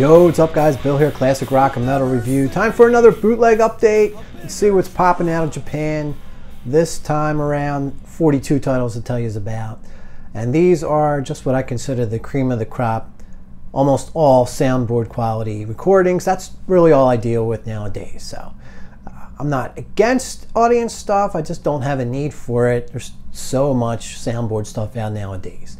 Yo, what's up guys? Bill here, Classic Rock and Metal Review. Time for another bootleg update. Let's see what's popping out of Japan. This time around, 42 titles to tell you is about. And these are just what I consider the cream of the crop. Almost all soundboard quality recordings. That's really all I deal with nowadays. So uh, I'm not against audience stuff. I just don't have a need for it. There's so much soundboard stuff out nowadays.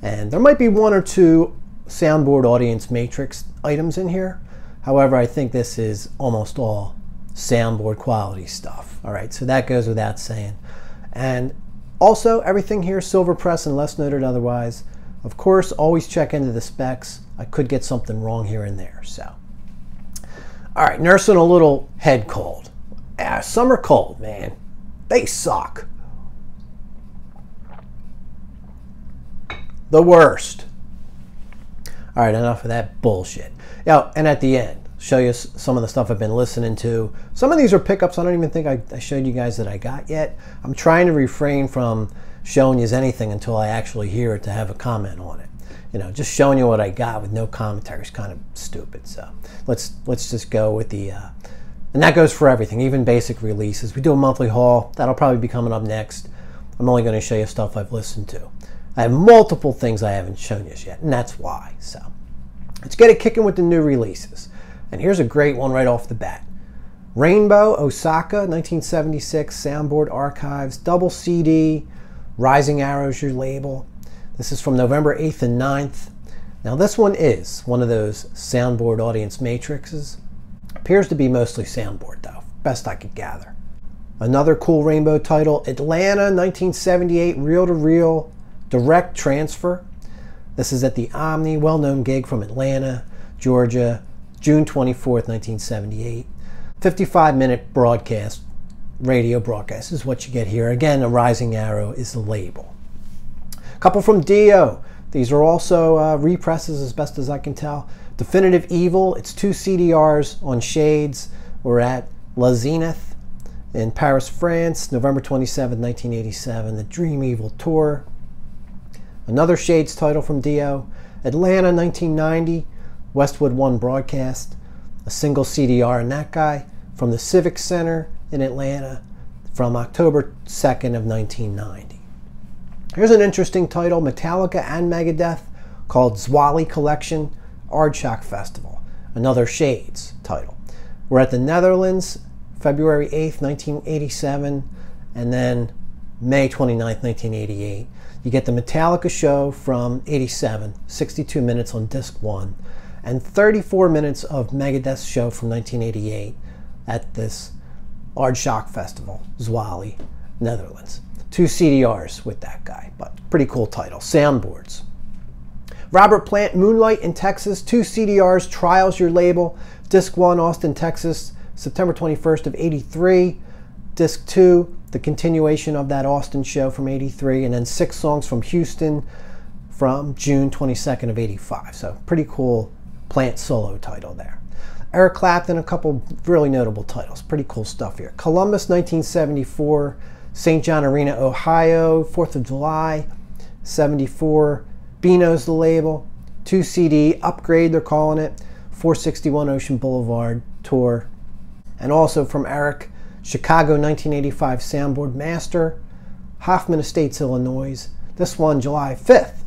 And there might be one or two soundboard audience matrix items in here. However, I think this is almost all soundboard quality stuff. All right, so that goes without saying. And also, everything here silver press unless noted otherwise. Of course, always check into the specs. I could get something wrong here and there. So, all right, nursing a little head cold. Ah, summer cold, man. They suck. The worst. All right, enough of that bullshit. Yeah, and at the end, show you some of the stuff I've been listening to. Some of these are pickups I don't even think I, I showed you guys that I got yet. I'm trying to refrain from showing you anything until I actually hear it to have a comment on it. You know, just showing you what I got with no commentary is kind of stupid. So let's let's just go with the, uh, and that goes for everything, even basic releases. We do a monthly haul. That'll probably be coming up next. I'm only going to show you stuff I've listened to. I have multiple things I haven't shown you yet, and that's why. So let's get it kicking with the new releases. And here's a great one right off the bat. Rainbow, Osaka, 1976, Soundboard Archives, double CD, Rising Arrows, your label. This is from November 8th and 9th. Now, this one is one of those soundboard audience matrices. Appears to be mostly soundboard, though, best I could gather. Another cool Rainbow title, Atlanta, 1978, reel to reel, direct transfer. This is at the Omni, well known gig from Atlanta, Georgia, June 24th, 1978. 55 minute broadcast, radio broadcast is what you get here. Again, a rising arrow is the label. A couple from Dio. These are also uh, represses as best as I can tell. Definitive Evil, it's two CDRs on Shades. We're at La Zenith in Paris, France, November 27, 1987, the Dream Evil Tour. Another Shades title from Dio. Atlanta 1990, Westwood One broadcast. A single CDR in that guy from the Civic Center in Atlanta from October 2nd of 1990. Here's an interesting title, Metallica and Megadeth, called Zwolle Collection Aardschok Festival. Another Shades title. We're at the Netherlands, February 8th, 1987, and then May 29th, 1988. You get the Metallica show from 87, 62 minutes on disc one, and 34 minutes of Megadeth's show from 1988 at this Aardschok Festival, Zwolle, Netherlands. Two CDRs with that guy, but pretty cool title. Soundboards. Robert Plant, Moonlight in Texas, two CDRs, Trials Your Label, Disc 1, Austin, Texas, September 21st of 83. Disc 2, the continuation of that Austin show from 83, and then six songs from Houston from June 22nd of 85. So pretty cool plant solo title there. Eric Clapton, a couple really notable titles. Pretty cool stuff here. Columbus, 1974. St. John Arena, Ohio, 4th of July, 74. Beano's the label. 2 CD, Upgrade, they're calling it. 461 Ocean Boulevard tour. And also from Eric, Chicago 1985 Soundboard Master, Hoffman Estates, Illinois. This one July 5th.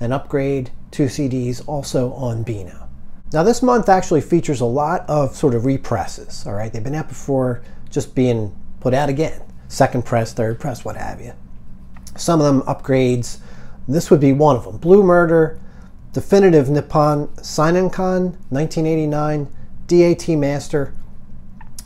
An upgrade, two CDs, also on Beano. Now this month actually features a lot of sort of represses, all right? They've been out before just being put out again. Second press, third press, what have you. Some of them upgrades. This would be one of them. Blue Murder, Definitive Nippon Seinenkan, 1989, DAT Master,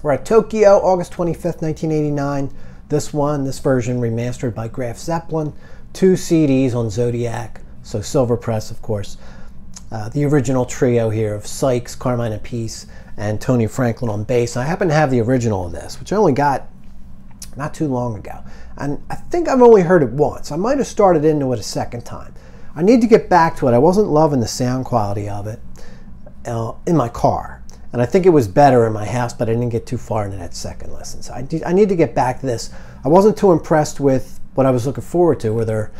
we're at Tokyo, August 25th, 1989. This one, this version remastered by Graf Zeppelin. Two CDs on Zodiac, so Silver Press, of course. Uh, the original trio here of Sykes, Carmine Appice, and Tony Franklin on bass. I happen to have the original of this, which I only got not too long ago. And I think I've only heard it once. I might have started into it a second time. I need to get back to it. I wasn't loving the sound quality of it uh, in my car and I think it was better in my house, but I didn't get too far into that second lesson. So I, did, I need to get back to this. I wasn't too impressed with what I was looking forward to, were there,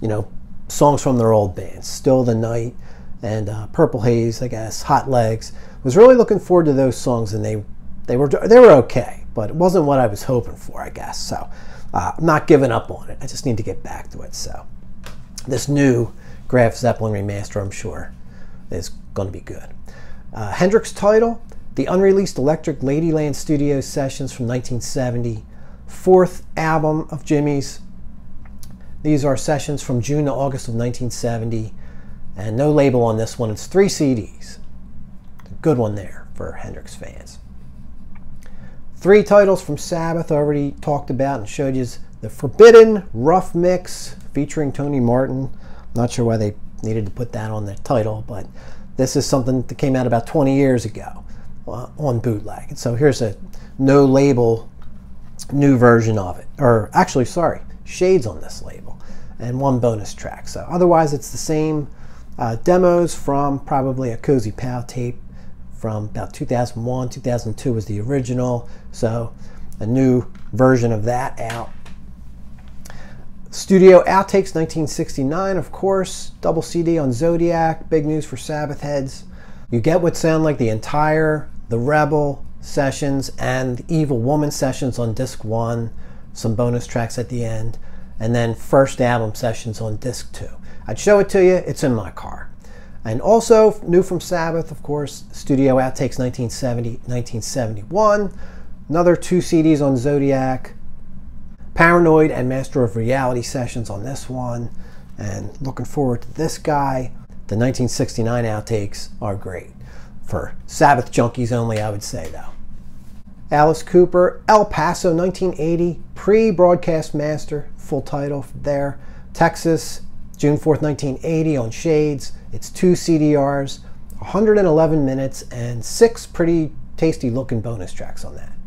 you know, songs from their old bands, Still the Night, and uh, Purple Haze, I guess, Hot Legs. Was really looking forward to those songs, and they they were they were okay, but it wasn't what I was hoping for, I guess. So uh, I'm not giving up on it. I just need to get back to it. So this new Graf Zeppelin remaster, I'm sure, is going to be good. Uh, Hendrix title, the unreleased Electric Ladyland Studio sessions from 1970, fourth album of Jimmy's. These are sessions from June to August of 1970, and no label on this one. It's three CDs. Good one there for Hendrix fans. Three titles from Sabbath already talked about and showed you the Forbidden Rough Mix featuring Tony Martin. Not sure why they needed to put that on the title, but this is something that came out about 20 years ago uh, on bootleg. And so here's a no label new version of it. Or actually, sorry, shades on this label and one bonus track. So otherwise, it's the same uh, demos from probably a Cozy Powell tape from about 2001, 2002 was the original. So a new version of that out. Studio Outtakes 1969, of course, double CD on Zodiac, big news for Sabbath heads. You get what sound like the entire The Rebel sessions and the Evil Woman sessions on disc one, some bonus tracks at the end, and then first album sessions on disc two. I'd show it to you, it's in my car. And also, new from Sabbath, of course, Studio Outtakes 1970, 1971. Another two CDs on Zodiac. Paranoid and Master of Reality sessions on this one. And looking forward to this guy. The 1969 outtakes are great. For Sabbath junkies only, I would say, though. Alice Cooper, El Paso, 1980, pre broadcast master, full title there. Texas, June 4th, 1980 on Shades. It's two CDRs, 111 minutes, and six pretty tasty looking bonus tracks on that.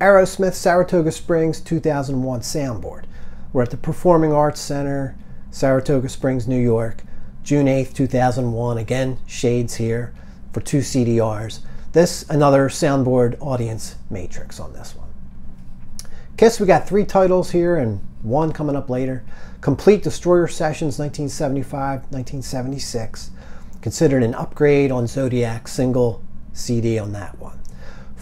Aerosmith Saratoga Springs 2001 soundboard. We're at the Performing Arts Center, Saratoga Springs, New York, June 8th, 2001. Again, Shades here for two CDRs. This, another soundboard audience matrix on this one. Kiss, we got three titles here and one coming up later. Complete Destroyer Sessions 1975 1976. Considered an upgrade on Zodiac single CD on that one.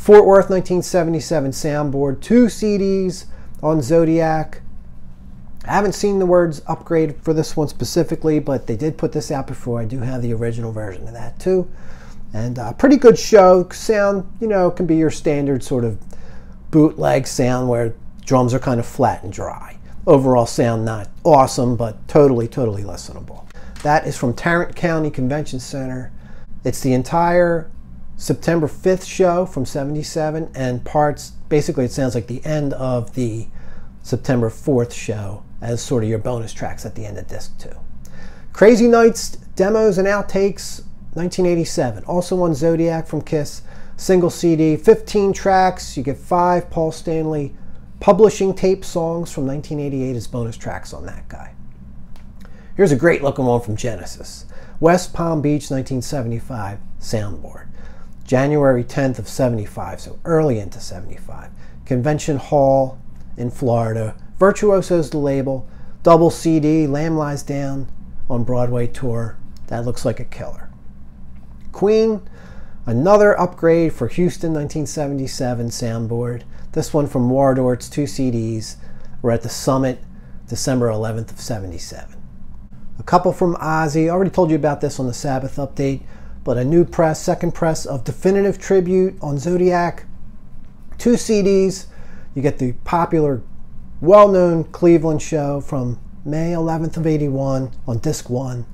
Fort Worth 1977 soundboard, two CDs on Zodiac. I haven't seen the words upgrade for this one specifically, but they did put this out before. I do have the original version of that too. And a uh, pretty good show. Sound, you know, can be your standard sort of bootleg sound where drums are kind of flat and dry overall sound not awesome, but totally, totally listenable. That is from Tarrant County Convention Center. It's the entire September 5th show from 77 and parts, basically it sounds like the end of the September 4th show as sort of your bonus tracks at the end of disc two. Crazy Nights demos and outtakes 1987, also on Zodiac from Kiss, single CD, 15 tracks, you get five Paul Stanley publishing tape songs from 1988 as bonus tracks on that guy. Here's a great looking one from Genesis. West Palm Beach 1975 soundboard. January 10th of 75, so early into 75. Convention Hall in Florida. Virtuoso's the label. Double CD, Lamb Lies Down on Broadway tour. That looks like a killer. Queen, another upgrade for Houston 1977 soundboard. This one from Wardour's two CDs. We're at the Summit, December 11th of 77. A couple from Ozzy. I already told you about this on the Sabbath update, but a new press, second press of Definitive Tribute on Zodiac. Two CDs. You get the popular, well-known Cleveland show from May 11th of 81 on disc 1.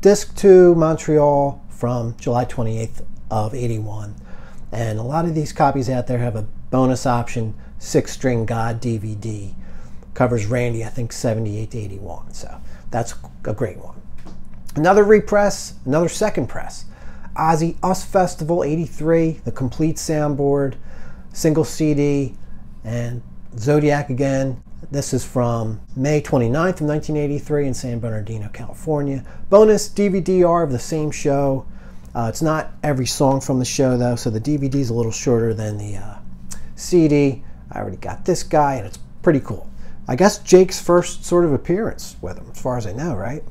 Disc 2, Montreal from July 28th of 81. And a lot of these copies out there have a bonus option, six string God DVD. Covers Randy, I think 78 to 81. So that's a great one. Another repress, another second press. Ozzy Us Festival 83, the complete soundboard, single CD, and Zodiac again. This is from May 29th of 1983 in San Bernardino, California. Bonus DVD-R of the same show. Uh, it's not every song from the show though, so the DVD is a little shorter than the uh, CD. I already got this guy, and it's pretty cool. I guess Jake's first sort of appearance with him, as far as I know, right?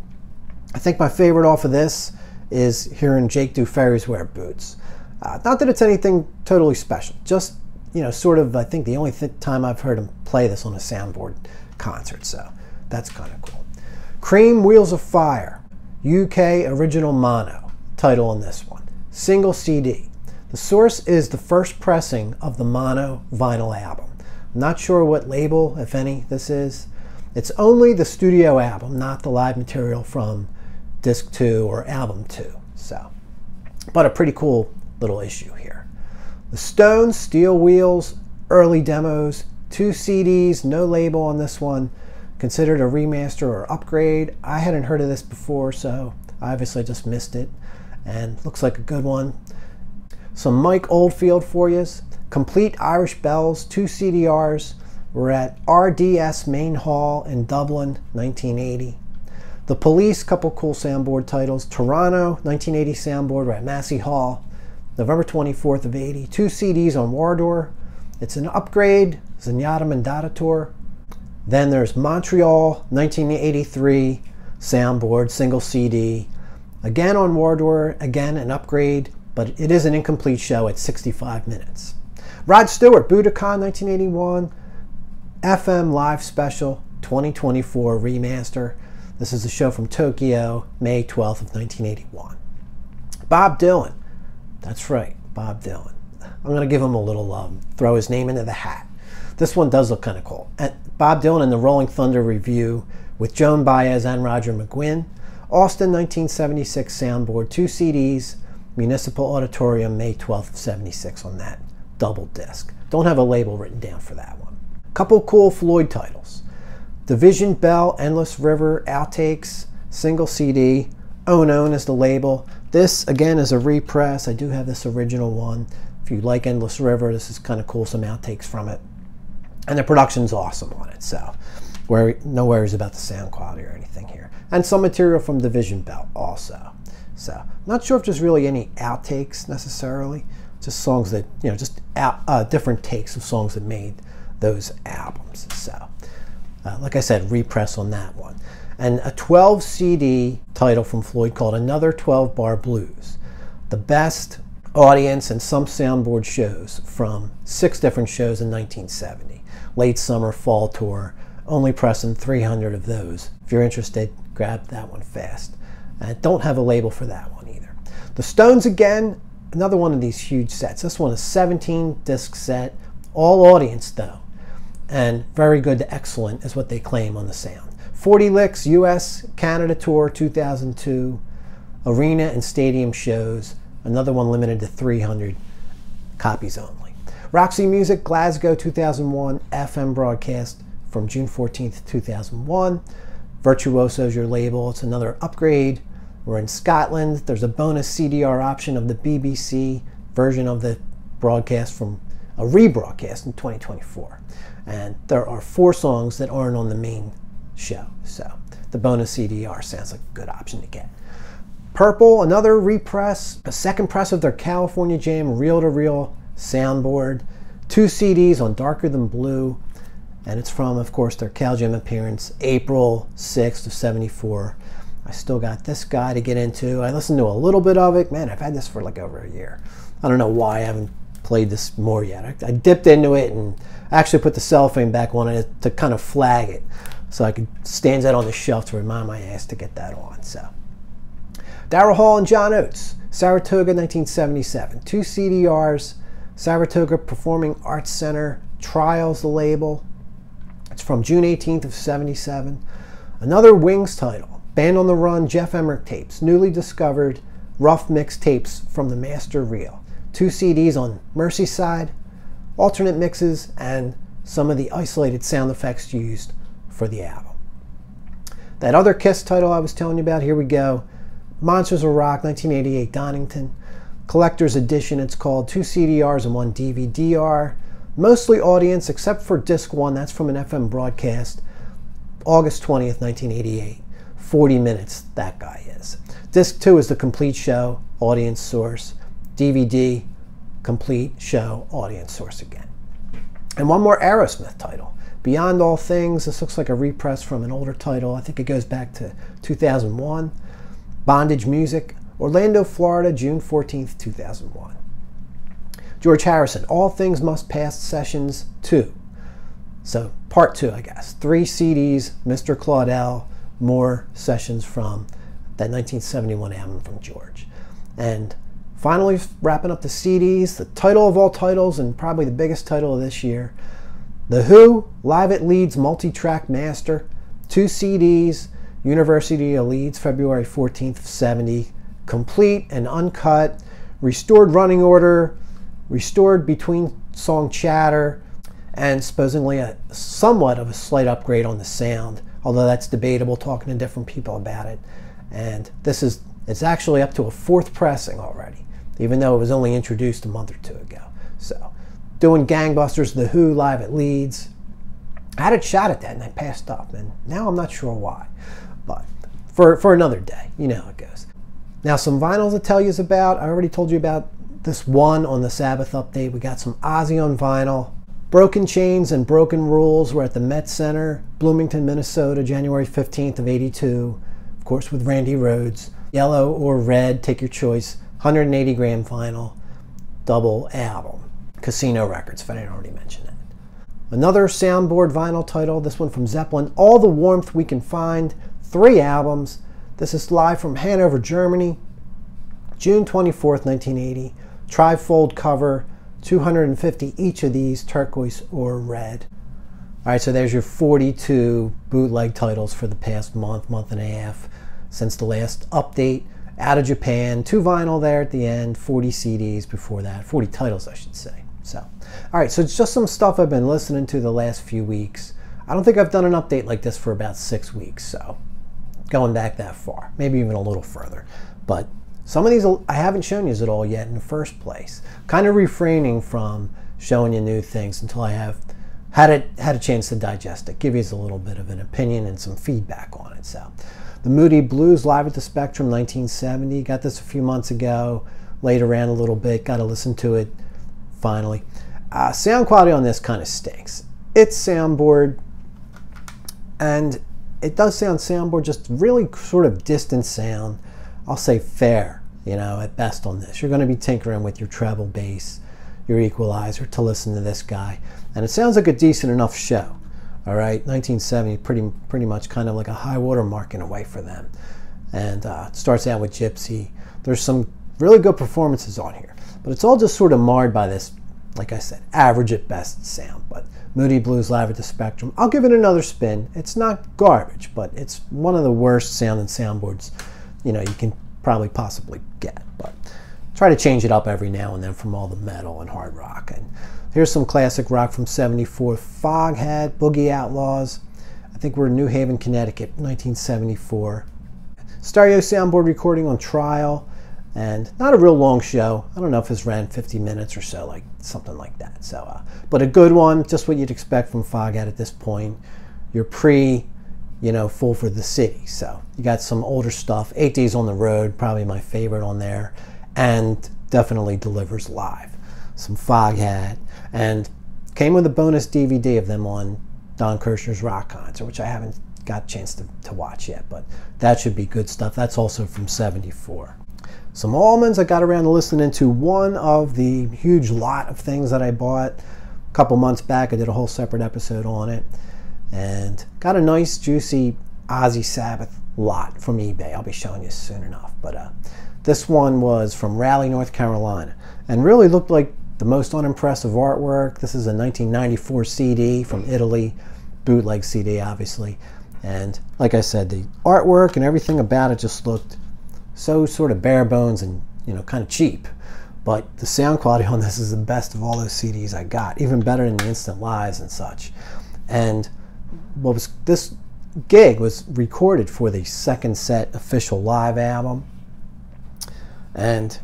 I think my favorite off of this is hearing Jake do Fairies Wear Boots. Uh, not that it's anything totally special, just, you know, sort of, I think the only th- time I've heard him play this on a soundboard concert, so that's kind of cool. Cream Wheels of Fire, UK Original Mono, title on this one. Single CD. The source is the first pressing of the mono vinyl album. I'm not sure what label, if any, this is. It's only the studio album, not the live material from disc 2 or album 2. So, but a pretty cool little issue here. The Stones, Steel Wheels, early demos, two CDs, no label on this one. Considered a remaster or upgrade. I hadn't heard of this before, so I obviously just missed it. And looks like a good one. Some Mike Oldfield for you. Complete Irish Bells, two CDRs. We're at RDS Main Hall in Dublin, 1980. The Police, couple cool soundboard titles. Toronto, 1980 soundboard. We're at Massey Hall, November 24th of 80. Two CDs on Wardour. It's an upgrade, Zenyatta Mondatta Tour. Then there's Montreal, 1983 soundboard, single CD. Again on Wardour, again an upgrade, but it is an incomplete show at 65 minutes. Rod Stewart, Budokan 1981, FM Live Special 2024 Remaster. This is a show from Tokyo, May 12th of 1981. Bob Dylan. That's right, Bob Dylan. I'm going to give him a little love, um, throw his name into the hat. This one does look kind of cool. And Bob Dylan in the Rolling Thunder Revue with Joan Baez and Roger McGuinn. Austin 1976 soundboard, two CDs, Municipal Auditorium, May 12th of 76 on that double disc. Don't have a label written down for that one. Couple cool Floyd titles. Division Bell, Endless River, Outtakes, single CD, Unknown is the label. This, again, is a repress. I do have this original one. If you like Endless River, this is kind of cool, some outtakes from it. And the production's awesome on it, so where, no worries about the sound quality or anything here. And some material from Division Bell also. So, not sure if there's really any outtakes necessarily just songs that you know just out, uh, different takes of songs that made those albums so uh, like i said repress on that one. And a 12 cd title from floyd called another 12 bar blues. The best audience and some soundboard shows from six different shows in 1970 late summer fall tour only pressing 300 of those. If you're interested grab that one fast. And don't have a label for that one either. The stones again another one of these huge sets. This one is 17 disc set, all audience though, and very good to excellent is what they claim on the sound. 40 licks US Canada Tour 2002, arena and stadium shows, another one limited to 300 copies only. Roxy Music Glasgow 2001 FM broadcast from June 14th, 2001. Virtuoso's your label. It's another upgrade we're in Scotland. There's a bonus CDR option of the BBC version of the broadcast from a rebroadcast in 2024. And there are four songs that aren't on the main show. So the bonus CDR sounds like a good option to get. Purple, another repress, a second press of their California Jam reel to reel soundboard, two CDs on Darker Than Blue, and it's from, of course, their Cal Jam appearance, April 6th of 74. I still got this guy to get into. I listened to a little bit of it. Man, I've had this for like over a year. I don't know why I haven't played this more yet. I, I dipped into it and actually put the cellophane back on it to kind of flag it so I could stand that on the shelf to remind my ass to get that on. So, Daryl Hall and John Oates, Saratoga 1977. Two CDRs, Saratoga Performing Arts Center, Trials the label. It's from June 18th of 77. Another Wings title. Band on the Run Geoff Emerick tapes, newly discovered rough mix tapes from the master reel. Two CDs on Merseyside, alternate mixes, and some of the isolated sound effects used for the album. That other Kiss title I was telling you about, here we go. Monsters of Rock, 1988 Donington. Collector's Edition, it's called. Two CDRs and one DVD-R. Mostly audience, except for disc one, that's from an FM broadcast, August 20th, 1988. 40 minutes that guy is. Disc 2 is the complete show, audience source. DVD, complete show, audience source again. And one more Aerosmith title. Beyond All Things, this looks like a repress from an older title. I think it goes back to 2001. Bondage Music, Orlando, Florida, June 14th, 2001. George Harrison, All Things Must Pass Sessions 2. So, part two, I guess. Three CDs, Mr. Claudel, more sessions from that 1971 album from George. And finally, wrapping up the CDs, the title of all titles, and probably the biggest title of this year. The Who, Live at Leeds Multi Track Master, two CDs, University of Leeds, February 14th, 70, complete and uncut, restored running order, restored between song chatter, and supposedly a somewhat of a slight upgrade on the sound, although that's debatable talking to different people about it. And this is it's actually up to a fourth pressing already, even though it was only introduced a month or two ago. So, doing Gangbusters, The Who live at Leeds. I had a shot at that and I passed up, and now I'm not sure why. But for, for another day, you know how it goes. Now, some vinyls to tell you about. I already told you about this one on the Sabbath update. We got some Ozzy on vinyl. Broken Chains and Broken Rules were at the Met Center, Bloomington, Minnesota, January 15th of 82. Of course, with Randy Rhoads. Yellow or red, take your choice. 180 gram vinyl, double album. Casino Records, if I didn't already mention it. Another soundboard vinyl title, this one from Zeppelin, All the Warmth We Can Find, three albums. This is live from Hanover, Germany, June 24th, 1980. Trifold cover, 250 each of these, turquoise or red. All right, so there's your 42 bootleg titles for the past month, month and a half since the last update. Out of Japan, two vinyl there at the end, 40 CDs before that, 40 titles, I should say. So, all right, so it's just some stuff I've been listening to the last few weeks. I don't think I've done an update like this for about six weeks, so going back that far, maybe even a little further. But some of these I haven't shown you at all yet in the first place. Kind of refraining from showing you new things until I have had it had a chance to digest it, give you a little bit of an opinion and some feedback on it. So, the Moody Blues live at the Spectrum, 1970. Got this a few months ago. Laid around a little bit. Got to listen to it finally. Uh, sound quality on this kind of stinks. It's soundboard, and it does sound soundboard, just really sort of distant sound. I'll say fair, you know, at best on this. You're going to be tinkering with your treble bass, your equalizer to listen to this guy. And it sounds like a decent enough show. All right, 1970, pretty pretty much kind of like a high water mark in a way for them. And uh, it starts out with Gypsy. There's some really good performances on here, but it's all just sort of marred by this, like I said, average at best sound. But Moody Blues live at the Spectrum, I'll give it another spin. It's not garbage, but it's one of the worst sounding soundboards you know you can probably possibly get. But try to change it up every now and then from all the metal and hard rock. And here's some classic rock from 74. Foghat, Boogie Outlaws. I think we're in New Haven, Connecticut, 1974. Stereo soundboard recording on trial and not a real long show. I don't know if it's ran 50 minutes or so, like something like that. So, uh, but a good one, just what you'd expect from Foghat at this point. Your pre you know, Fool for the City. So you got some older stuff. Eight Days on the Road, probably my favorite on there, and definitely delivers live. Some Foghat, and came with a bonus DVD of them on Don Kirshner's rock concert, which I haven't got a chance to, to watch yet, but that should be good stuff. That's also from 74. Some Allmans, I got around to listening to one of the huge lot of things that I bought a couple months back. I did a whole separate episode on it and got a nice juicy Ozzy Sabbath lot from eBay. I'll be showing you soon enough. But uh, this one was from Raleigh, North Carolina, and really looked like the most unimpressive artwork. This is a 1994 CD from Italy, bootleg CD, obviously. And like I said, the artwork and everything about it just looked so sort of bare bones and you know kind of cheap. But the sound quality on this is the best of all those CDs I got, even better than the Instant Lives and such. And what was this gig was recorded for the second set official live album and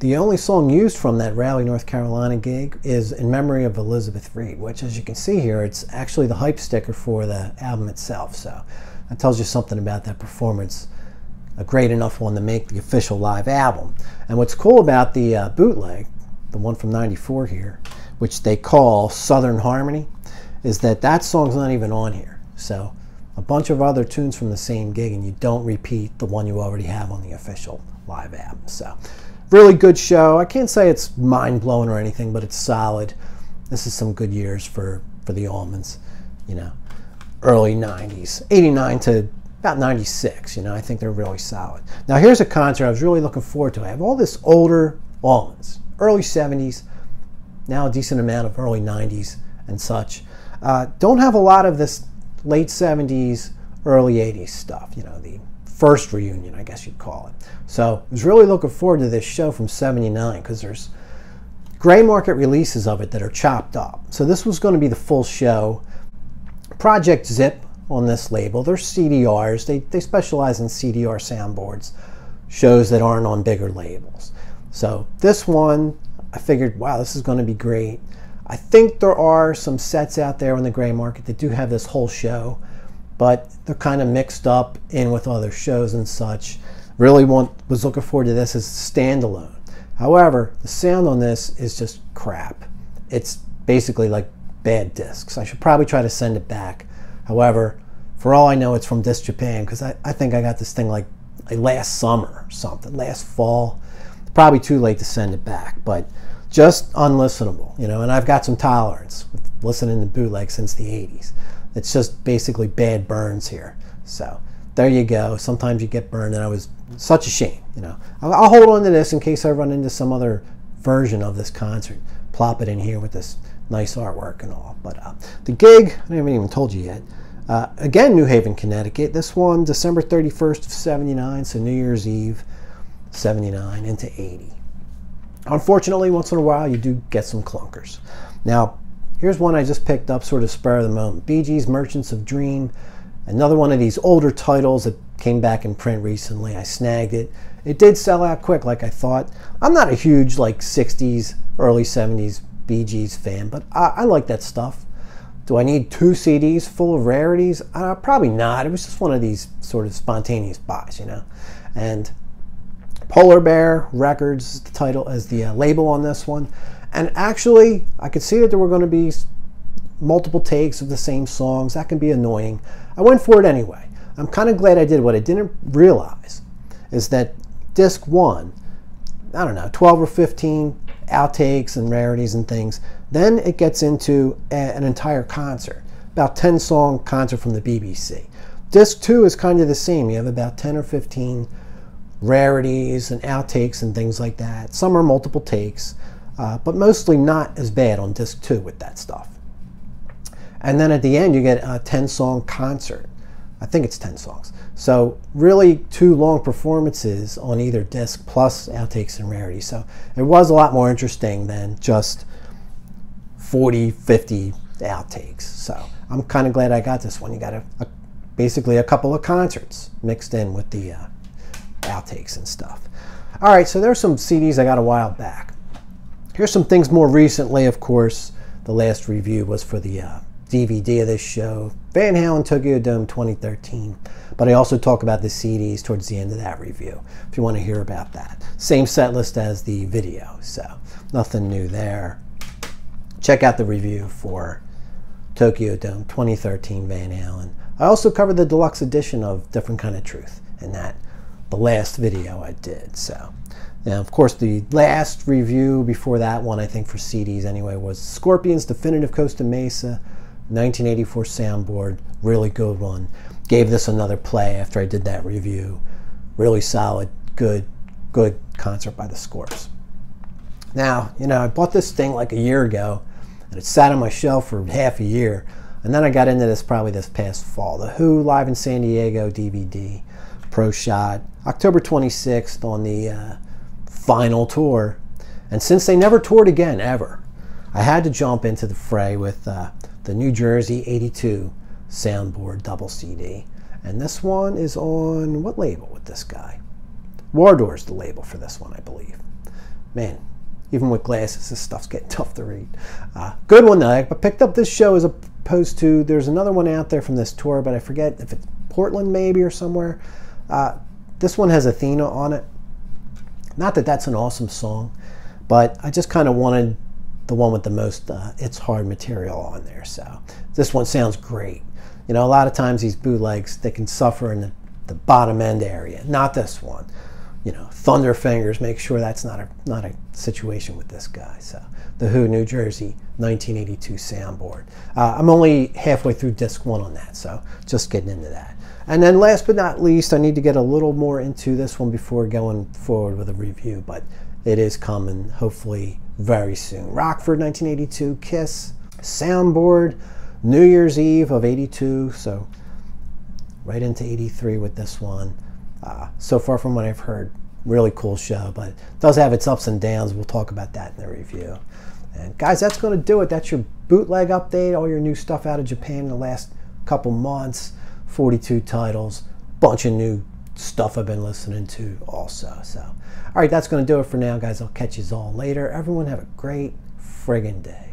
the only song used from that Raleigh, North Carolina gig is In Memory of Elizabeth Reed, which, as you can see here, it's actually the hype sticker for the album itself. So that tells you something about that performance, a great enough one to make the official live album. And what's cool about the uh, bootleg, the one from 94 here, which they call Southern Harmony, is that that song's not even on here. So a bunch of other tunes from the same gig and you don't repeat the one you already have on the official live app. So, really good show. I can't say it's mind blowing or anything, but it's solid. This is some good years for for the Allmans. You know, early '90s, '89 to about 96. You know, I think they're really solid. Now, here's a concert I was really looking forward to. I have all this older Allmans early 70s, now a decent amount of early 90s and such. Uh, don't have a lot of this late 70s, early 80s stuff, you know, the first reunion, I guess you'd call it. So I was really looking forward to this show from 79 because there's gray market releases of it that are chopped up. So this was going to be the full show. Project Zip on this label. They're CDRs. They, they specialize in CDR soundboards, shows that aren't on bigger labels. So this one, I figured, wow, this is going to be great. I think there are some sets out there on the gray market that do have this whole show, but they're kind of mixed up in with other shows and such. Really want was looking forward to this as standalone. However, the sound on this is just crap. It's basically like bad discs. I should probably try to send it back. However, for all I know, it's from Disc Japan because I, I think I got this thing like, like last summer or something, last fall. Probably too late to send it back, but just unlistenable, you know. And I've got some tolerance with listening to bootleg since the 80s. It's just basically bad burns here. So there you go. Sometimes you get burned, and I was such a shame, you know. I'll, I'll hold on to this in case I run into some other version of this concert. Plop it in here with this nice artwork and all. But uh, the gig, I haven't even told you yet. Uh, again, New Haven, Connecticut. This one, December 31st of 79, so New Year's Eve, 79 into 80. Unfortunately, once in a while, you do get some clunkers. Now, here's one I just picked up sort of spur of the moment. Bee Gees Merchants of Dream. Another one of these older titles that came back in print recently. I snagged it. It did sell out quick like I thought. I'm not a huge like 60s, early 70s Bee Gees fan, but I, I like that stuff. Do I need two CDs full of rarities? Uh, probably not. It was just one of these sort of spontaneous buys, you know. And Polar Bear Records the title as the uh, label on this one. And actually, I could see that there were going to be multiple takes of the same songs. That can be annoying. I went for it anyway. I'm kind of glad I did. What I didn't realize is that disc one, I don't know, 12 or 15 outtakes and rarities and things. Then it gets into a, an entire concert, about 10 song concert from the BBC. Disc two is kind of the same. You have about 10 or 15 rarities and outtakes and things like that. Some are multiple takes, uh, but mostly not as bad on disc two with that stuff. And then at the end, you get a 10 song concert. I think it's 10 songs. So really two long performances on either disc plus outtakes and rarities. So it was a lot more interesting than just 40, 50 outtakes. So I'm kind of glad I got this one. You got a, a, basically a couple of concerts mixed in with the uh, outtakes and stuff. All right, so there's some CDs I got a while back. Here's some things more recently, of course. The last review was for the uh, DVD of this show, Van Halen Tokyo Dome 2013. But I also talk about the CDs towards the end of that review, if you want to hear about that. Same set list as the video, so nothing new there check out the review for Tokyo Dome 2013 Van Halen. I also covered the deluxe edition of Different Kind of Truth in that the last video I did. So, now of course, the last review before that one, I think for CDs anyway, was Scorpions Definitive Costa Mesa 1984 soundboard. Really good one. Gave this another play after I did that review. Really solid, good, good concert by the Scorps. Now, you know, I bought this thing like a year ago and it sat on my shelf for half a year. And then I got into this probably this past fall. The Who Live in San Diego DVD, Pro Shot, October 26th on the uh, final tour. And since they never toured again, ever, I had to jump into the fray with uh, the New Jersey 82 soundboard double CD. And this one is on what label with this guy? Wardour's the label for this one, I believe. Man, even with glasses, this stuff's getting tough to read. Uh, good one though. I picked up this show as opposed to there's another one out there from this tour, but I forget if it's Portland maybe or somewhere. Uh, this one has Athena on it. Not that that's an awesome song, but I just kind of wanted the one with the most uh, It's Hard material on there. So this one sounds great. You know, a lot of times these bootlegs, they can suffer in the, the bottom end area. Not this one. You know, thunder fingers, make sure that's not a not a situation with this guy. So the Who New Jersey 1982 soundboard. Uh, I'm only halfway through disc one on that, so just getting into that. And then last but not least, I need to get a little more into this one before going forward with a review, but it is coming hopefully very soon. Rockford 1982 Kiss soundboard, New Year's Eve of 82, so right into 83 with this one. Uh, so far from what I've heard, really cool show, but it does have its ups and downs. We'll talk about that in the review. And guys, that's going to do it. That's your bootleg update, all your new stuff out of Japan in the last couple months. 42 titles, bunch of new stuff I've been listening to also. So, all right, that's going to do it for now, guys. I'll catch you all later. Everyone have a great friggin' day.